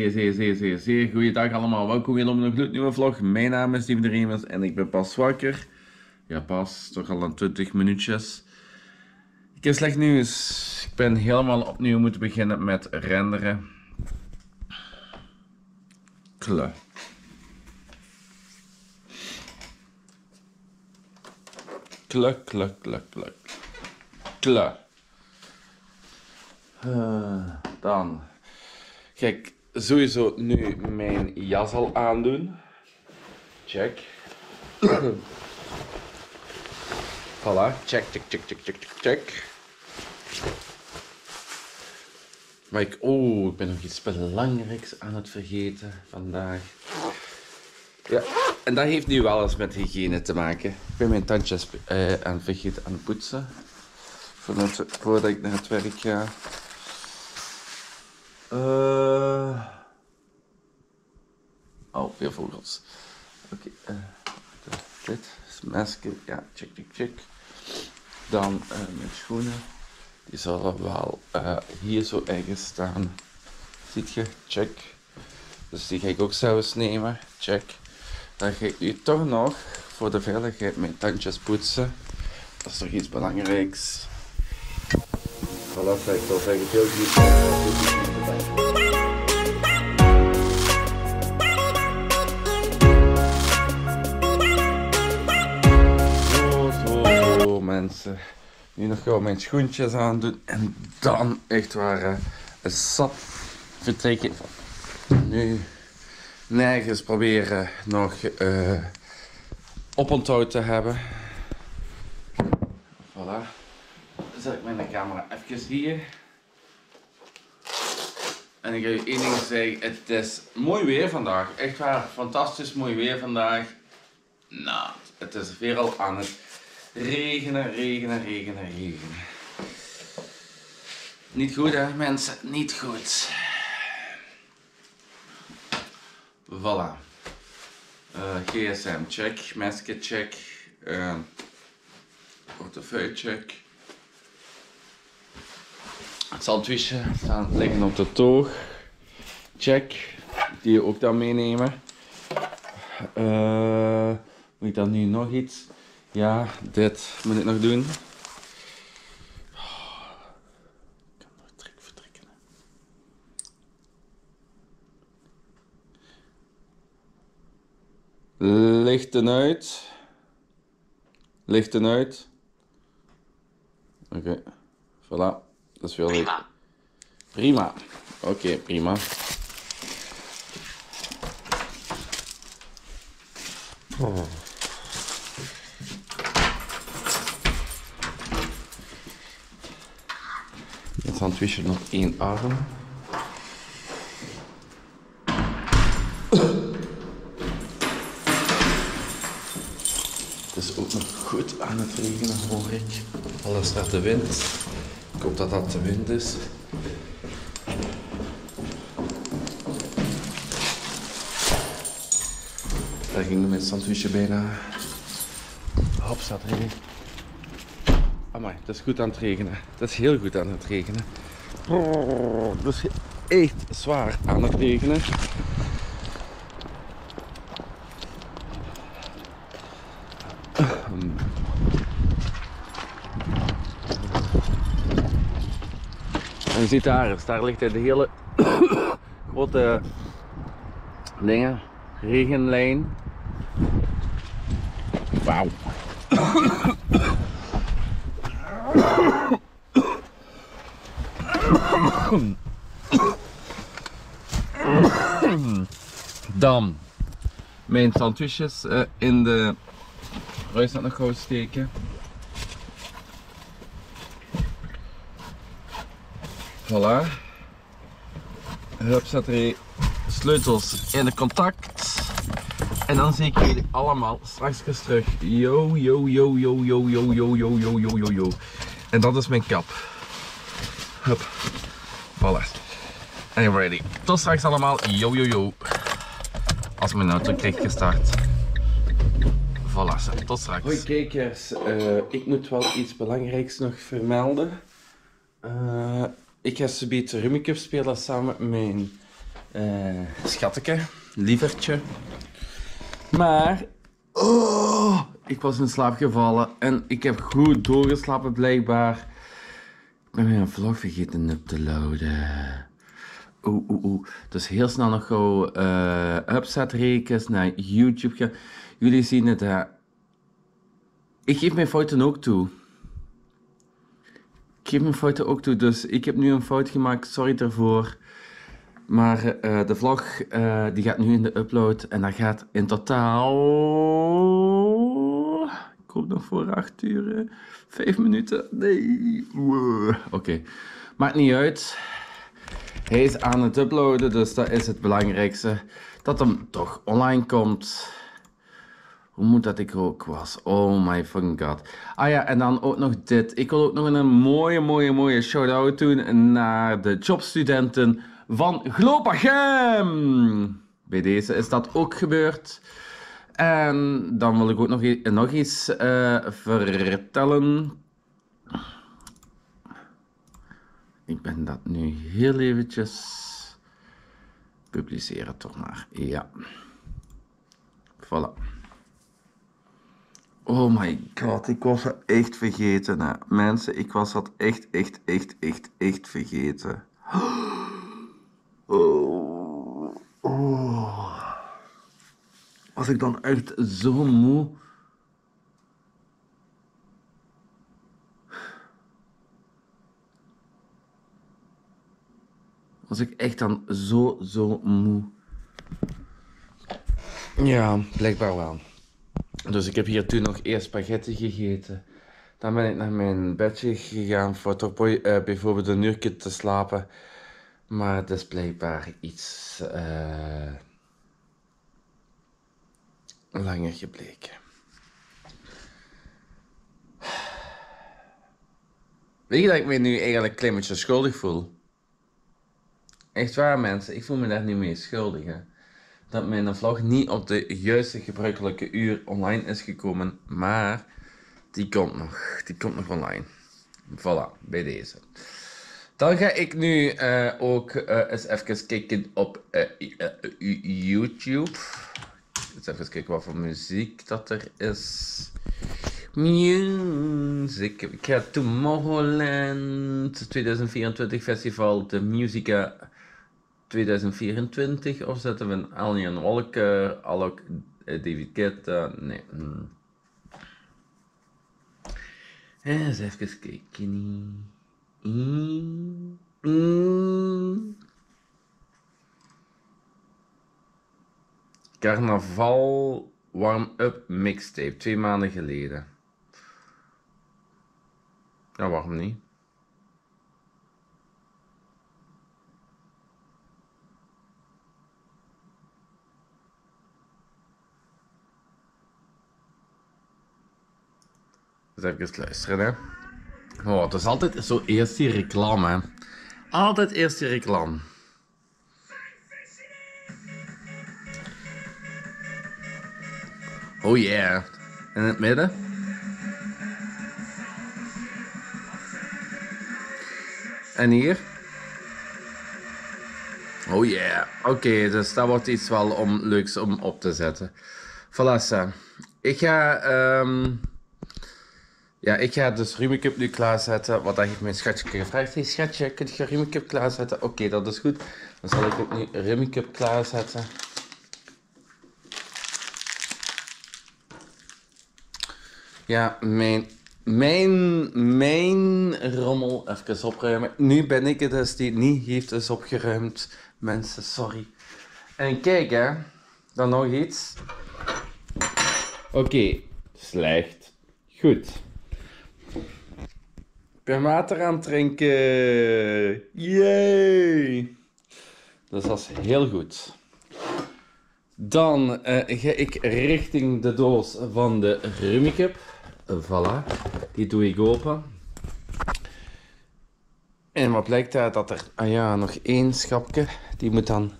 zeer, zeer, zeer, zeer, zeer goeiedag allemaal. Welkom weer op een gloednieuwe vlog. Mijn naam is Steven Remers en ik ben pas wakker. Ja, pas, toch al een 20 minuutjes. Ik heb slecht nieuws. Ik ben helemaal opnieuw moeten beginnen met renderen. Kle. Kle, kle, kle, kle. Kle. Eh, dan Kijk, sowieso nu mijn jas al aandoen. Check. voilà, check, check, check, check, check, check, check. Maar ik, oh, ik ben nog iets belangrijks aan het vergeten vandaag. Ja, en dat heeft nu wel eens met hygiëne te maken. Ik ben mijn tandjes uh, aan het vergeten aan poetsen. Voordat, ik naar het werk ga. Uh... Weer vogels. Oké, uh, dit is masker. Ja, check, check, check. Dan uh, mijn schoenen. Die zullen wel uh, hier zo ergens staan. Ziet je? Check. Dus die ga ik ook zelfs nemen. Check. Dan ga ik nu toch nog voor de veiligheid mijn tandjes poetsen. Dat is toch iets belangrijks. Voilà, ik zal zeggen, veel goed. Mensen. Nu nog gewoon mijn schoentjes aandoen en dan echt waar uh, een sap vertrekken. Nu nergens proberen nog uh, oponthoud te hebben. Voilà. Dan zet ik mijn camera even hier. En ik ga je één ding zeggen, het is mooi weer vandaag. Echt waar, fantastisch mooi weer vandaag. Nou, het is weer al aan het regenen, regenen, regenen, regenen. Niet goed hè mensen, niet goed. Voilà. Uh, GSM check, masker check, uh, portefeuille check. Sandwichje staan liggen op de toog. Check, die ook dan meenemen. Uh, moet ik dan nu nog iets? Ja, dit moet ik nog doen. Oh, ik kan nog trek vertrekken. Lichten uit. Lichten uit. Oké, okay. voilà. Dat is wel leuk. Prima. Oké, okay, prima. Oh. Sandwichje nog één arm. Het is ook nog goed aan het regenen hoor ik. Alles staat de wind. Ik hoop dat dat de wind is. Daar ging mijn sandwichje bijna. Hop, staat erin. Amai, het is goed aan het regenen. Het is heel goed aan het regenen. Het is echt zwaar aan het regenen. En je ziet daar, daar ligt de hele grote dingen, regenlijn. Wauw. Dan mijn sandwiches uh, in de ruisnet nog gauw steken. Voilà. Hup, zet er sleutels in de contact. En dan zie ik jullie allemaal straks terug. Yo, yo, yo, yo, yo, yo, yo, yo, yo, yo, yo, yo. En dat is mijn kap. Hup. Voilà. Ready. Tot straks allemaal. Yo, yo, yo. Als mijn auto krijgt gestart. Voilà, tot straks. Hoi kijkers. Uh, ik moet wel iets belangrijks nog vermelden. Uh, ik ga zometeen Rummikub spelen samen met mijn Uh, schatteke, lievertje. Maar, oh, ik was in slaap gevallen en ik heb goed doorgeslapen blijkbaar. Ik ben mijn vlog vergeten up te loaden. Oeh, oeh, oeh. Dus heel snel nog gauw uh, upset rekens naar YouTube gaan. Jullie zien het. Ik geef mijn fouten ook toe. Ik geef mijn fouten ook toe, dus ik heb nu een fout gemaakt. Sorry daarvoor. Maar uh, de vlog uh, die gaat nu in de upload en dat gaat in totaal. Hoop nog voor 8 uur. 5 minuten. Nee. Oké. Maakt niet uit. Hij is aan het uploaden, dus dat is het belangrijkste. Dat hem toch online komt. Hoe moet dat ik ook was? Oh my fucking god. Ah ja, en dan ook nog dit. Ik wil ook nog een mooie, mooie, mooie shout-out doen naar de jobstudenten van Glopagem. Bij deze is dat ook gebeurd. En dan wil ik ook nog, nog iets uh, vertellen. Ik ben dat nu heel eventjes... Publiceren toch maar. Ja. Voilà. Oh my god, ik was het echt vergeten. Mensen, ik was dat echt, echt, echt, echt, echt vergeten. Oh. oh. Was ik dan echt zo moe? Was ik echt dan zo, zo moe? Ja, blijkbaar wel. Dus ik heb hier toen nog eerst spaghetti gegeten. Dan ben ik naar mijn bedje gegaan voor toch uh, bijvoorbeeld een uurtje te slapen. Maar het is blijkbaar iets uh, langer gebleken. Weet je dat ik me nu eigenlijk een klein beetje schuldig voel? Echt waar mensen, ik voel me daar niet mee schuldig. Dat mijn vlog niet op de juiste gebruikelijke uur online is gekomen, maar die komt nog. Die komt nog online. Voilà, bij deze. Dan ga ik nu uh, ook uh, eens even kijken op uh, YouTube. Eens even kijken wat voor muziek dat er is. Music. Ik ga Tomorrowland 2024 Festival, de Musica 2024. Of zetten we een Alien Walker, Alok, David Guetta? Nee. Hmm. Eens even kijken. Mm, Carnaval warm-up mixtape, twee maanden geleden. Ja, waarom niet? Even luisteren, hè. Oh, het is altijd zo eerst die reclame. Hè. Altijd eerst die reclame. Oh yeah. In het midden. En hier. Oh yeah. Oké, dus dat wordt iets wel om, leuks om op te zetten. Voilà, Ik ga... Um, ja, ik ga dus Rumicup nu klaarzetten. Wat heeft mijn schatje gevraagd. Hey schatje, kun je Rumicup klaarzetten? Oké, dat is goed. Dan zal ik ook nu Rumicup klaarzetten. Ja, mijn, mijn, mijn rommel even opruimen. Nu ben ik het dus die niet heeft dus opgeruimd. Mensen, sorry. En kijk hè, dan nog iets. Oké, slecht. Goed ben water aan het drinken. Yay! Dus dat is heel goed. Dan uh, ga ik richting de doos van de Rummikub. Voilà, die doe ik open. En wat blijkt uit dat er, ah ja, nog één schapje. Die moet dan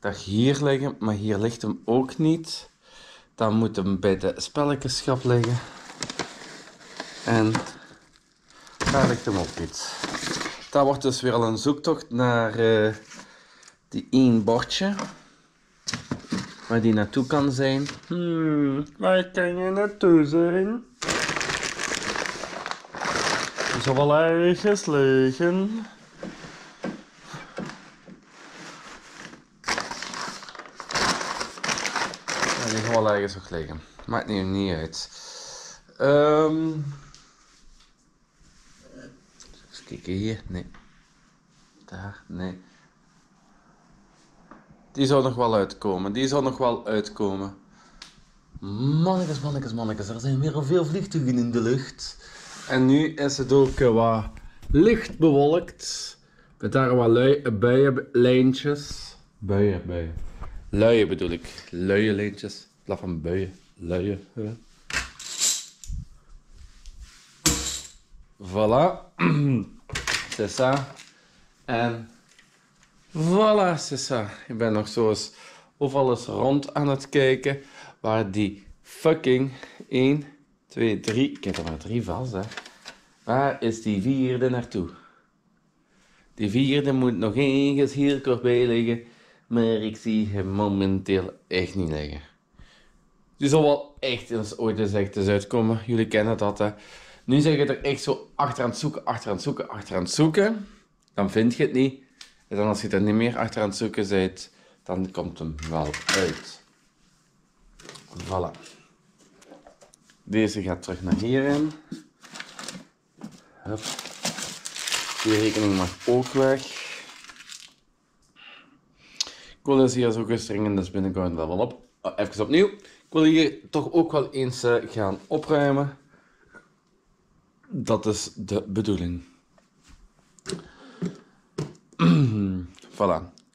daar hier liggen, maar hier ligt hem ook niet. Dan moet hem bij de spelletjeschap liggen. En daar ligt hem ook iets. Dat wordt dus weer al een zoektocht naar uh, die één bordje waar die naartoe kan zijn. Hmm, waar kan je naartoe zijn? Die zal wel ergens liggen. Ja, die zal wel ergens nog liggen. Maakt nu niet uit. Ehm Eens kijken hier. Nee. Daar. Nee. Die zou nog wel uitkomen. Die zou nog wel uitkomen. Mannekes, mannekes, mannekes. Er zijn weer al veel vliegtuigen in de lucht. En nu is het ook eh, wat licht bewolkt. Met daar wat lui, buienlijntjes. Buien, buien. Luien bedoel ik. Luienlijntjes. In plaats van buien. Luien. hè. Voilà. C'est ça. En voilà, ça. Ik ben nog zo eens overal eens rond aan het kijken waar die fucking 1, 2, 3, ik heb er maar 3 vast hè. Waar is die vierde naartoe? Die vierde moet nog ergens hier bij liggen, maar ik zie hem momenteel echt niet liggen. Die zal wel echt eens ooit eens echt eens uitkomen. Jullie kennen dat hè. Nu zeg je er echt zo achter aan het zoeken, achter aan het zoeken, achter aan het zoeken. Dan vind je het niet. En dan als je er niet meer achter aan het zoeken bent, dan komt hem wel uit. Voilà. Deze gaat terug naar hierin. Hup. Die rekening mag ook weg. Ik wil dus hier zo gestringen, dus binnenkort level op. Oh, even opnieuw. Ik wil hier toch ook wel eens eh, gaan opruimen. Dat is de bedoeling.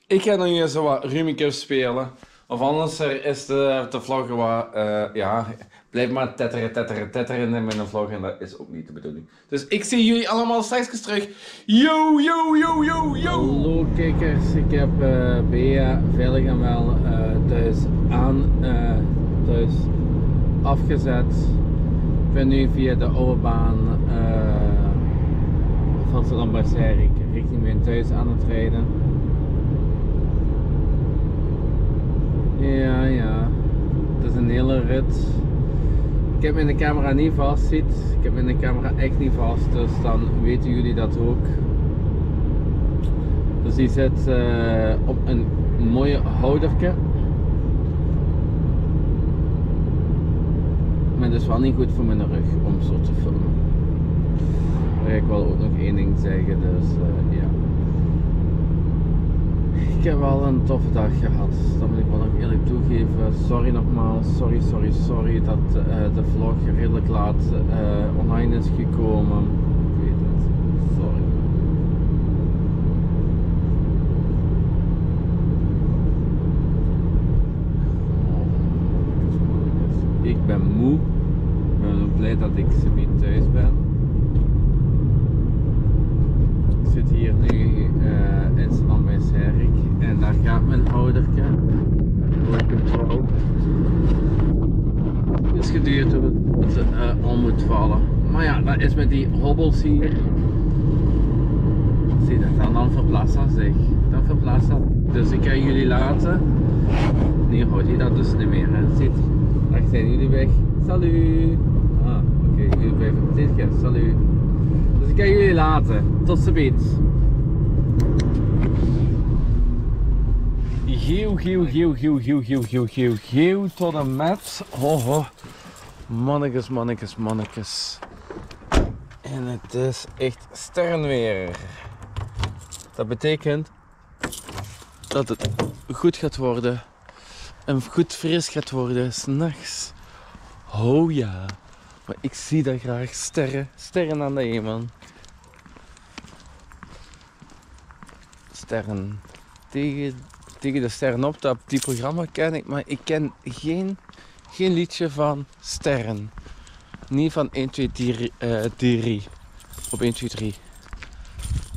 Ik ga nu zo wat Rumicus spelen. Of anders er is de, vlog wat, eh, ja, blijf maar tetteren, tetteren, tetteren in mijn vlog en dat is ook niet de bedoeling. Dus ik zie jullie allemaal straks terug. Yo, yo, yo, yo, yo! Hallo kijkers, ik heb eh Bea veilig en wel eh, thuis aan, thuis afgezet. Ik ben nu via de oude baan van Zerik richting mijn thuis aan het rijden. Ja, ja. Het is een hele rit. Ik heb mijn camera niet vast zit. Ik heb mijn camera echt niet vast, dus dan weten jullie dat ook. Dus die zit eh, op een mooie houderke. Maar het is wel niet goed voor mijn rug om zo te filmen. Maar ik wil ook nog één ding zeggen, dus ja. Ik heb wel een toffe dag gehad, dat moet ik wel nog eerlijk toegeven. Sorry nogmaals, sorry, sorry, sorry dat eh, de vlog redelijk laat eh, online is gekomen. Ik weet het, sorry. Oh, Ik ben moe, ik ben blij dat ik zo niet thuis ben. Ik zit hier nu eh in Slam bij Zerik gaat mijn ouderke. Lekker trouw. Is geduurd dat het eh, al moet vallen. Maar ja, dat is met die hobbels hier. Zie dat dan, dan verplaatsen zeg. Dan verplaatsen. Dus ik ga jullie laten. Nu houdt hij dat dus niet meer. Ziet, daar zijn jullie weg. Salut! Ah, oké, jullie blijven zitten. Salut! Dus ik ga jullie laten. Tot ziens. Geel, geel, geel, geel, geel, geel, geel, geel, geel tot en met. Ho, ho. Mannekes, mannekes, mannekes. En het is echt sterrenweer. Dat betekent dat het goed gaat worden. En goed fris gaat worden s'nachts. Oh ja. Maar ik zie daar graag sterren. Sterren aan de hemel. Sterren. Tegen, tegen de sterren op. Dat die programma ken ik. Maar ik ken geen, geen liedje van sterren. Niet van 1, 2, 3, eh, 3. Op 1, 2, 3.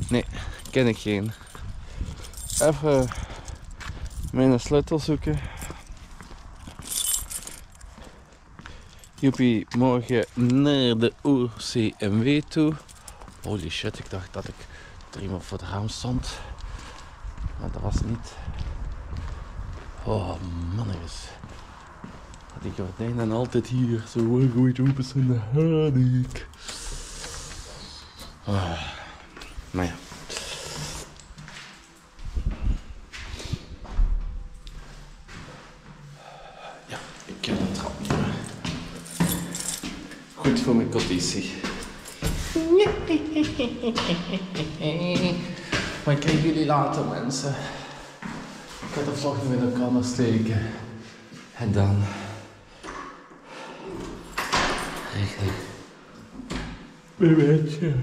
Nee, ken ik geen. Even mijn sleutel zoeken. Joepie, morgen naar de OCMW toe. Holy shit, ik dacht dat ik er voor het raam stond. Maar dat was niet... Oh, mannetjes. Die gordijnen altijd hier zo goed open zijn, haat ik. Ah, maar ja. Ja, ik ken de trap. Goed voor mijn conditie. Maar ik krijg jullie later, mensen. Ga de nog in de kamer steken. En dan... Richting... Mijn bedje.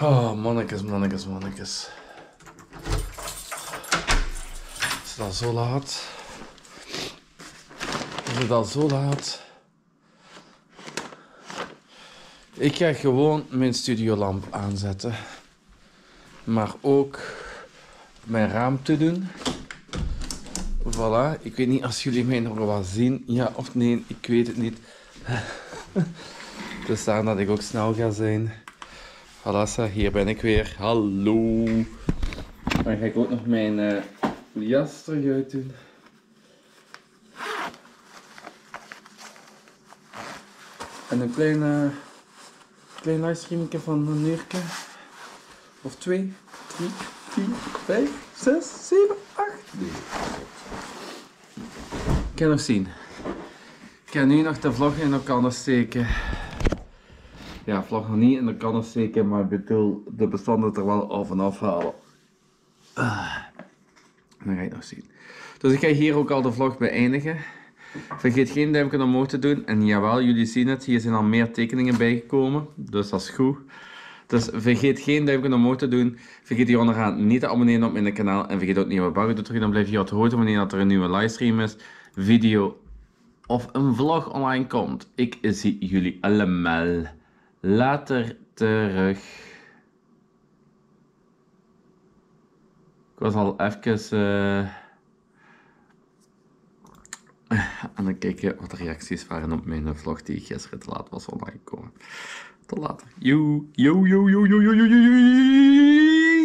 Oh, mannetjes, mannetjes, mannetjes. Is het al zo laat? Is het al zo laat? Ik ga gewoon mijn studiolamp aanzetten. Maar ook mijn raam te doen. Voilà, ik weet niet als jullie mij nog wat zien. Ja of nee, ik weet het niet. Dus daar dat ik ook snel ga zijn. Voilà, hier ben ik weer. Hallo. Dan ga ik ook nog mijn uh, jas terug uit doen. En een klein, uh, klein livestreamje van een uurtje. Of twee, drie, vier, vijf, zes, zeven, acht. Ik kan nog zien. Ik ga nu nog de vlog in elkaar steken. Ja, vlog nog niet in elkaar steken, maar ik bedoel de bestanden er wel af en afhalen. Ah, dan ga je nog zien. Dus ik ga hier ook al de vlog beëindigen. Vergeet geen duimpje omhoog te doen. En jawel, jullie zien het, hier zijn al meer tekeningen bijgekomen. Dus dat is goed. Dus vergeet geen duimpje omhoog te doen. Vergeet hier onderaan niet te abonneren op mijn kanaal. En vergeet ook niet wat baggen te drukken. Dan blijf je op hoogte wanneer er een nieuwe livestream is, video of een vlog online komt. Ik zie jullie allemaal later terug. Ik was al even uh, en dan kijken wat de reacties waren op mijn vlog die gisteren te laat was online gekomen. Tot later. Yo, yo, yo, yo, yo, yo, yo, yo.